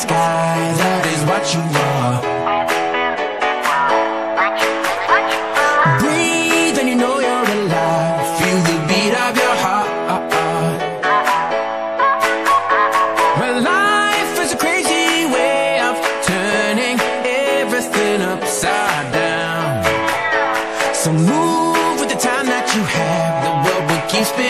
sky, that is what you are. Breathe and you know you're alive. Feel the beat of your heart. My life is a crazy way of turning everything upside down. So move with the time that you have. The world will keep spinning.